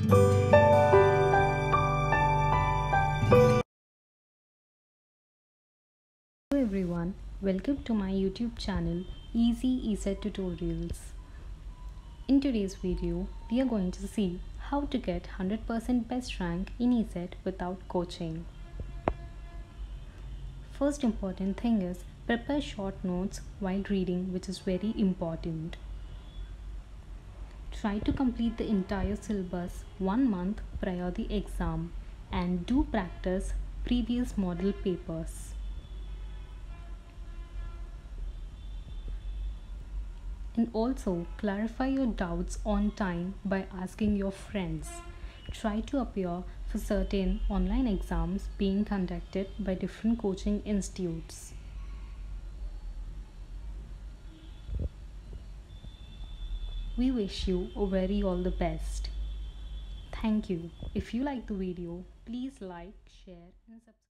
Hello everyone, welcome to my YouTube channel Easy ECET Tutorials. In today's video, we are going to see how to get 100% best rank in ECET without coaching. First important thing is prepare short notes while reading which is very important. Try to complete the entire syllabus one month prior the exam and do practice previous model papers. And also clarify your doubts on time by asking your friends. Try to appear for certain online exams being conducted by different coaching institutes. We wish you a very all the best. Thank you. If you like the video, please like, share and subscribe.